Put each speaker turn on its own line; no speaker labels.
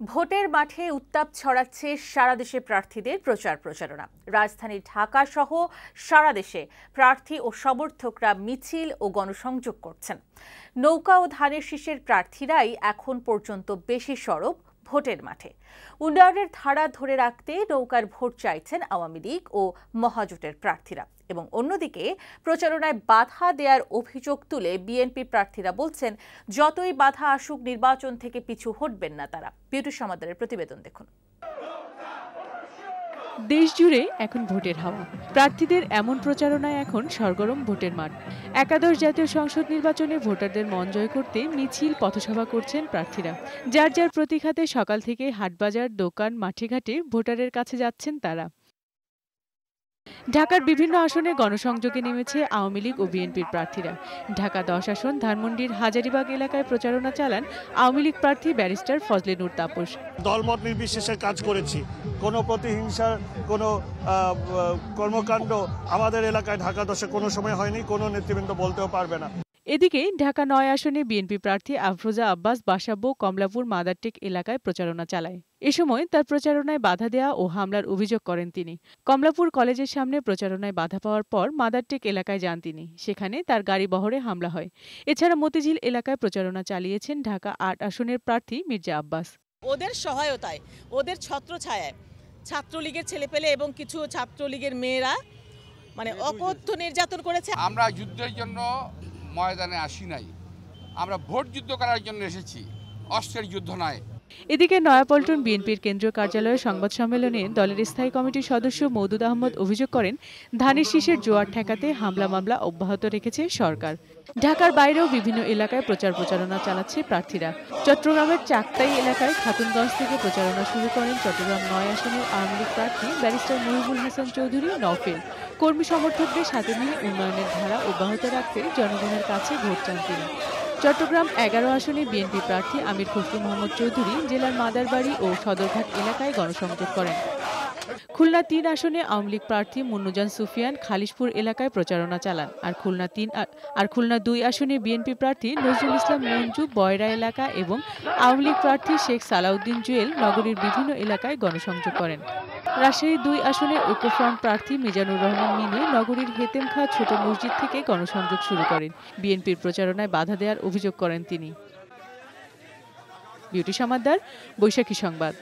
ভোটের মাঠে উত্তাপ ছড়াচ্ছে সারা দেশে প্রার্থীদের প্রচার প্রচারণা। রাজধানী ঢাকা সহ সারা দেশে প্রার্থী ও সমর্থকরা মিছিল ও গণসংযোগ করছেন। নৌকা ও ধানের শীষের প্রার্থীরাই এখন পর্যন্ত বেশি সরব ভোটের মাঠে। উন্নয়নের ধারা ধরে রাখতে নৌকার ভোট চাইছেন আওয়ামী লীগ ও মহাজোটের প্রার্থীরা এবং অন্যদিকে প্রচারণায় বাধা দেওয়ার অভিযোগ তুলে বিএনপি প্রার্থীরা বলছেন, যতই বাধা আসুক নির্বাচন থেকে পিছু হটবেন না তারা। বিউটি সমাদারের প্রতিবেদন দেখুন।
দেশ জুড়ে এখন ভোটের হাওয়া। প্রার্থীদের এমন প্রচারণায় এখন সরগরম ভোটের মাঠ। একাদশ জাতীয় সংসদ নির্বাচনে ভোটারদের মন জয় করতে মিছিল, পথসভা করছেন প্রার্থীরা। যার যার প্রতিঘাতে সকাল থেকে হাটবাজার, দোকান, মাঠে ঘাটে ভোটারের কাছে যাচ্ছেন তারা। ঢাকার বিভিন্ন আসনে গণসংযোগে নেমেছে আওয়ামী লীগ ও বিএনপির প্রার্থীরা। ঢাকা দশ আসন ধানমন্ডির হাজারিবাগ এলাকায় প্রচারণা চালান আওয়ামী লীগ প্রার্থী ব্যারিস্টার ফজলে নূর তাপস।
দলমত নির্বিশেষে কাজ করেছি। কোনো প্রতিহিংসার কোনো কর্মকাণ্ড আমাদের এলাকায় ঢাকা দশে কোনো সময় হয়নি কোনো নেতৃবৃন্দ বলতেও পারবে না।
এদিকে ঢাকা নয় আসনে বিএনপি প্রার্থী আফরোজা আব্বাস বাসাব্য কমলাপুর মাদারটেক এলাকায় প্রচারণা চালায়। এ সময় তার প্রচারণায় বাধা দেয়া ও হামলার অভিযোগ করেন তিনি। কমলাপুর কলেজের সামনে প্রচারণায় বাধা পাওয়ার পর মাদারটেক এলাকায় যান তিনি। সেখানে তার গাড়ি বহরে হামলা হয়। এছাড়া মতিঝিল এলাকায় প্রচারণা চালিয়েছেন ঢাকা আট আসনের প্রার্থী মির্জা আব্বাস।
ওদের সহায়তায় ওদের ছত্রছায়ায় ছাত্রলীগের ছেলেপেলে এবং কিছু ছাত্রলীগের মেয়েরা মানে অকথ্য নির্যাতন করেছে।
আমরা যুদ্ধের জন্য ময়দানে আসি নাই। আমরা ভোট যুদ্ধ করার জন্য এসেছি। অস্ত্রের যুদ্ধ নয়।
এদিকে নয়াপল্টন বিএনপির কেন্দ্রীয় কার্যালয়ে সংবাদ সম্মেলনে দলের স্থায়ী কমিটির সদস্য মৌদুদ আহমদ অভিযোগ করেন, ধানের শীষের জোয়ার ঠেকাতে হামলা মামলা অব্যাহত রেখেছে সরকার। ঢাকার বাইরেও বিভিন্ন এলাকায় প্রচার প্রচারণা চালাচ্ছে প্রার্থীরা। চট্টগ্রামের চাকতাই এলাকায় খাতুনগঞ্জ থেকে প্রচারণা শুরু করেন চট্টগ্রাম নয় আসনের আওয়ামী লীগ প্রার্থী ব্যারিস্টার মহিবুল হাসান চৌধুরী নওফেল। কর্মী সমর্থকদের সাথে নিয়ে উন্নয়নের ধারা অব্যাহত রাখতে জনগণের কাছে ভোট চান তিনি। চট্টগ্রাম এগারো আসনে বিএনপি প্রার্থী আমির খসরু মোহাম্মদ চৌধুরী জেলার মাদারবাড়ি ও সদরঘাট এলাকায় গণসংযোগ করেন। খুলনা তিন আসনে আওয়ামী লীগ প্রার্থী মুন্নুজান সুফিয়ান খালিশপুর এলাকায় প্রচারণা চালান। আর খুলনা তিন আর খুলনা দুই আসনে বিএনপি প্রার্থী নজরুল ইসলাম মঞ্জু, বয়রা এলাকা এবং আওয়ামী লীগ প্রার্থী শেখ সালাউদ্দিন জুয়েল নগরীর বিভিন্ন এলাকায় গণসংযোগ করেন। রাজশাহী দুই আসনে ঐক্যফ্রন্ট প্রার্থী মিজানুর রহমান মিনু নগরীর হেতেমখা ছোট মসজিদ থেকে গণসংযোগ শুরু করেন। বিএনপির প্রচারণায় বাধা দেওয়ার অভিযোগ করেন তিনি। বিউটি সমাদ্দার, বৈশাখী সংবাদ।